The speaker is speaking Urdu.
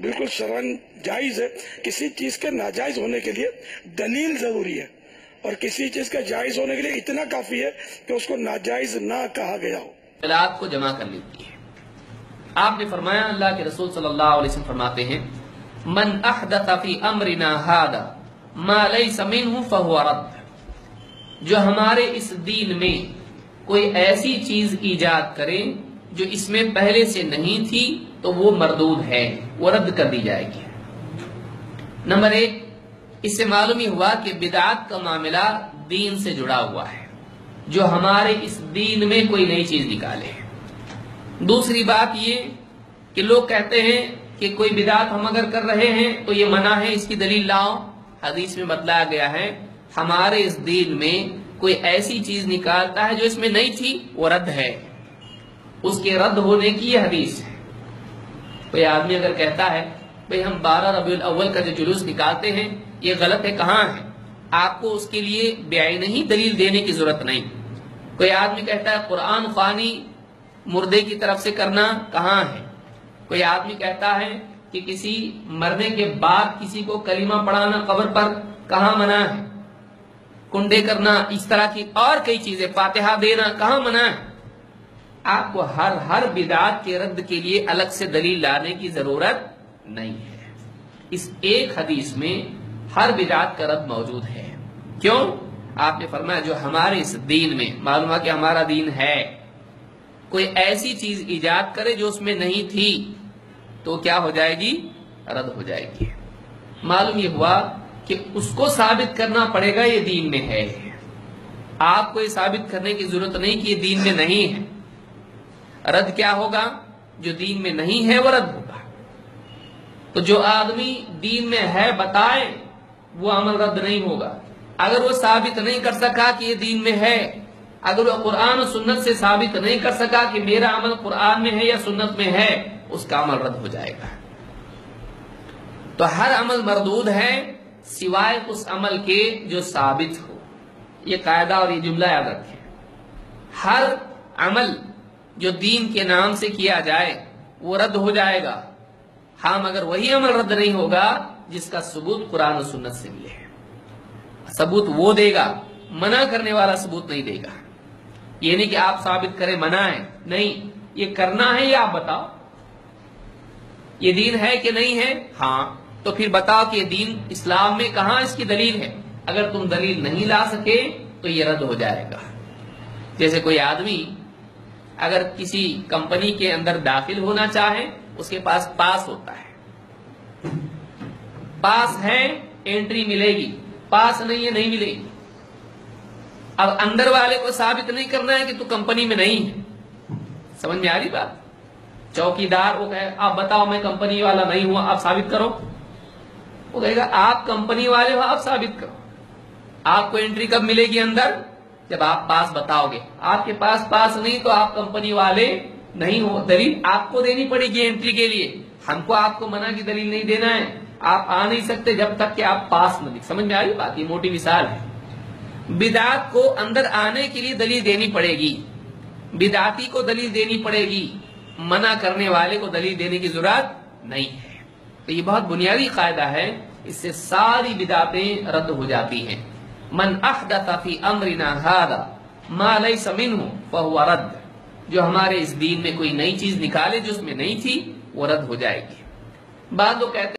بالکل شرن جائز ہے۔ کسی چیز کے ناجائز ہونے کے لیے دلیل ضروری ہے۔ اور کسی چیز کا جائز ہونے کے لیے اتنا کافی ہے کہ اس کو ناجائز نہ کہا گیا ہو۔ اطلاعات کو جمع کر لیتی ہے آپ نے فرمایا، اللہ کے رسول صلی اللہ علیہ وسلم فرماتے ہیں، من احدث فی امرنا هذا ما ليس منه فهو رد. جو ہمارے اس دین میں کوئی ایسی چیز ایجاد کرے جو اس میں پہلے سے نہیں تھی تو وہ مردود ہے وہ رد کر دی جائے گی۔ نمبر ایک، اس سے معلوم ہی ہوا کہ بدعات کا معاملہ دین سے جڑا ہوا ہے، جو ہمارے اس دین میں کوئی نئی چیز نکالے۔ دوسری بات یہ کہ لوگ کہتے ہیں کہ کوئی بدعت ہم اگر کر رہے ہیں تو یہ منع ہے، اس کی دلیل لاؤ۔ حدیث میں بتلایا گیا ہے، ہمارے اس دین میں کوئی ایسی چیز نکالتا ہے جو اس میں نہیں تھی، وہ رد ہے۔ اس کے رد ہونے کی یہ حدیث ہے۔ کوئی آدمی اگر کہتا ہے، بھئی ہم بارہ ربیع الاول کا جو جلوس نکالتے ہیں، یہ غلط ہے، کہاں ہے؟ آپ کو اس کے لیے بیائی نہیں، دلیل دینے کی ضرورت نہیں۔ کوئی آدمی کہتا ہے، قرآن خوانی مردے کی طرف سے کرنا کہاں ہے؟ کوئی آدمی کہتا ہے کہ کسی مرنے کے بعد کسی کو کلمہ پڑھانا قبر پر کہاں منع ہے؟ کنڈے کرنا، اس طرح کی اور کئی چیزیں، فاتحہ دینا کہاں منع ہے؟ آپ کو ہر ہر بدعات کے رد کے لیے الگ سے دلیل لانے کی ضرورت نہیں ہے۔ اس ایک حدیث میں ہر بدعات کا رد موجود ہے۔ کیوں؟ آپ نے فرمایا جو ہمارے اس دین میں، معلوم ہے کہ ہمارا دین ہے۔ کوئی ایسی چیز ایجاد کرے جو اس میں نہیں تھی، تو کیا ہو جائے گی؟ رد ہو جائے گی۔ معلوم یہ ہوا کہ اس کو ثابت کرنا پڑے گا یہ دین میں ہے۔ آپ کو یہ ثابت کرنے کی ضرورت نہیں کہ یہ دین میں نہیں ہے۔ رد کیا ہوگا؟ جو دین میں نہیں ہے وہ رد ہوگا۔ تو جو آدمی دین میں ہے بتائے، وہ عمل رد نہیں ہوگا۔ اگر وہ ثابت نہیں کر سکا کہ یہ دین میں ہے، اگر وہ قرآن و سنت سے ثابت نہیں کر سکا کہ میرا عمل قرآن میں ہے یا سنت میں ہے، اس کا عمل رد ہو جائے گا۔ تو ہر عمل مردود ہے سوائے اس عمل کے جو ثابت ہو۔ یہ قاعدہ اور یہ جملہ یاد رکھیں۔ ہر عمل جو دین کے نام سے کیا جائے، وہ رد ہو جائے گا۔ ہاں مگر وہی عمل رد نہیں ہوگا جس کا ثبوت قرآن و سنت سے ملے۔ ثبوت وہ دے گا، منع کرنے والا ثبوت نہیں دے گا۔ یہ نہیں کہ آپ ثابت کریں منع ہے، نہیں، یہ کرنا ہے یا آپ بتاؤ؟ یہ دین ہے کہ نہیں ہے؟ ہاں تو پھر بتاؤ کہ یہ دین اسلام میں کہاں اس کی دلیل ہے؟ اگر تم دلیل نہیں لا سکے تو یہ رد ہو جائے گا۔ جیسے کوئی آدمی اگر کسی کمپنی کے اندر داخل ہونا چاہے، اس کے پاس پاس ہوتا ہے۔ پاس ہے انٹری ملے گی۔ پاس نہیں ہے، نہیں ملے گی۔ اب اندر والے کو ثابت نہیں کرنا ہے کہ تو کمپنی میں نہیں ہے۔ سمجھ میں آ رہی بات؟ چوکی دار وہ کہے، آپ بتاؤ میں کمپنی والا نہیں ہوں، آپ ثابت کرو۔ وہ کہے گا، آپ کمپنی والے ہو، آپ ثابت کرو۔ آپ کو انٹری کب ملے گی اندر؟ جب آپ پاس بتاؤ گے۔ آپ کے پاس پاس نہیں تو آپ کمپنی والے نہیں ہو۔ دلیل آپ کو دینی پڑے گی انٹری کے لیے۔ ہم کو آپ کو منع کی دلیل نہیں دینا ہے۔ آپ آ نہیں سکتے جب تک کہ آپ پاس نہ سمجھ میں آ رہی بات یہ موٹی مثال ہے۔ بدعات کو اندر آنے کے لیے دلیل دینی پڑے گی۔ بدعاتی کو دلیل دینی پڑے گی۔ منع کرنے والے کو دلیل دینے کی ضرورت نہیں ہے۔ تو یہ بہت بنیادی قاعدہ ہے۔ اس سے ساری بدعتیں رد ہو جاتی ہیں۔ من احدث فی امرنا هذا ما ليس منه فهو رد. جو ہمارے اس دین میں کوئی نئی چیز نکالے جو اس میں نہیں تھی وہ رد ہو جائے گی۔ بعد لوگ کہتے